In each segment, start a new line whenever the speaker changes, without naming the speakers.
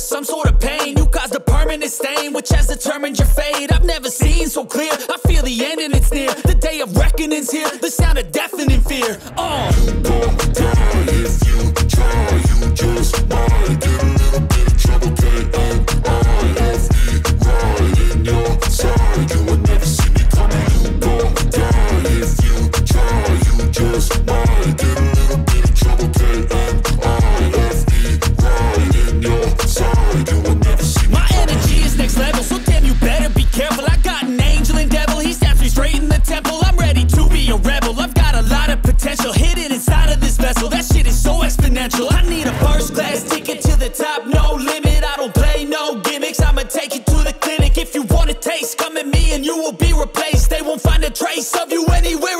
of some sort of pain. You caused a permanent stain, which has determined your fate. I've never seen so clear. I feel the end and it's near. The day of reckoning's here. The sound of deafening fear. Uh. Ticket to the top, no limit. I don't play no gimmicks. I'ma take you to the clinic. If you want a taste, come at me and you will be replaced. They won't find a trace of you anywhere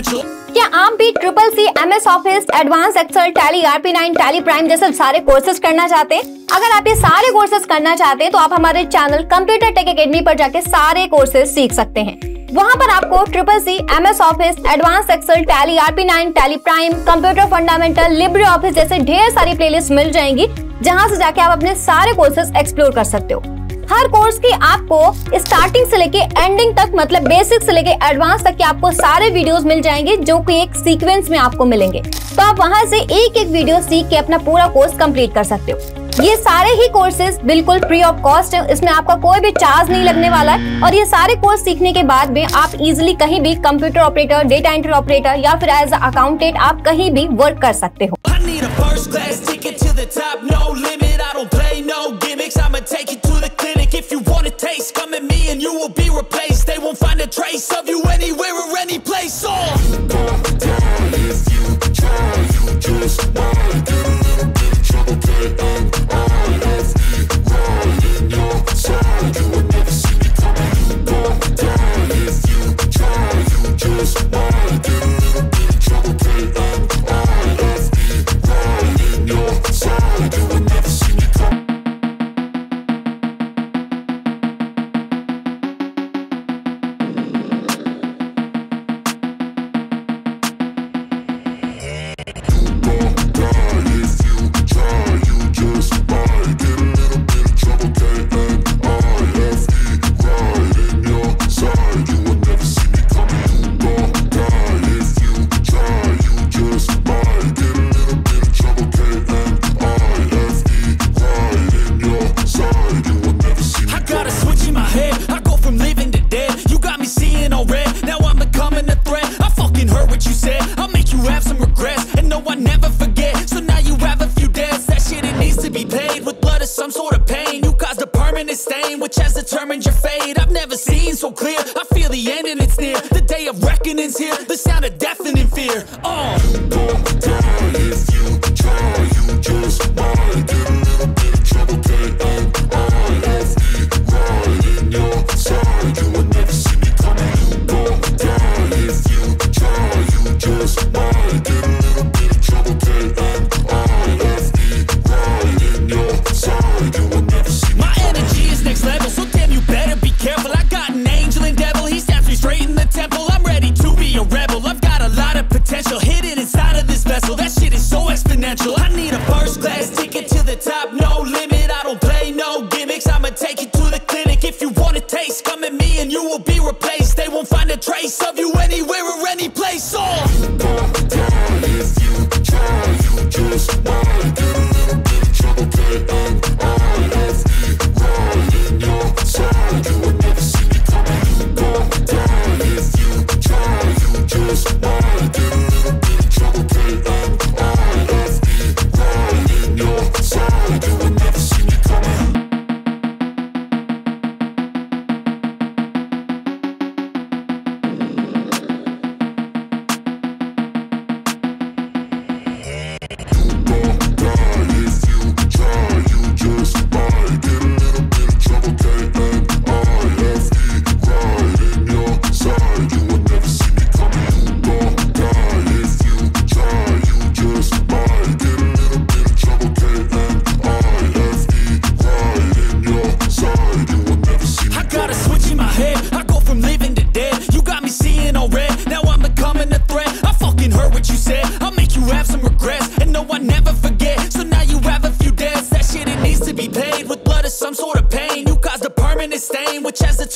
Exponential.
क्या आप भी triple C M S Office advance Excel Tally ERP nine Tally Prime जैसे सारे courses करना चाहते हैं? अगर आप ये सारे कोर्सेज करना चाहते हैं तो आप हमारे चैनल कंप्यूटर टेक अकेडमी पर जाके सारे कोर्सेज सीख सकते हैं। वहाँ पर आपको triple C M S Office advance Excel Tally ERP nine Tally Prime computer fundamental LibreOffice जैसे ढेर सारी प्लेलिस्ट मिल जाएँगी, जहाँ से जाके आप अपने सारे कोर्सेज एक्सप्लोर कर सकते हो। हर कोर्स की आपको स्टार्टिंग से लेके एंडिंग तक मतलब बेसिक से लेके एडवांस तक के आपको सारे वीडियोस मिल जाएँगे, जो कि एक सीक्वेंस में आपको मिलेंगे। तो आप वहाँ से एक एक वीडियो सीख के अपना पूरा कोर्स कंप्लीट कर सकते हो। ये सारे ही कोर्सेज बिल्कुल फ्री ऑफ़ कॉस्ट है, इसमें आपका कोई भी चार्ज नहीं लगने वाला है। और ये सारे कोर्स सीखने के बाद में आप इजिली कहीं भी computer operator data entry operator या फिर एज अकाउंटेंट आप कहीं भी वर्क कर सकते हो।
The top, no limit. I don't play no gimmicks. I'ma take you to the clinic. If you want a taste, come at me and you will be replaced. They won't find a trace of you anywhere the end and it's near. The day of reckoning's here, the sound of deafening fear. Oh, you won't die if you be replaced They won't find a trace of you anywhere or any place. Oh.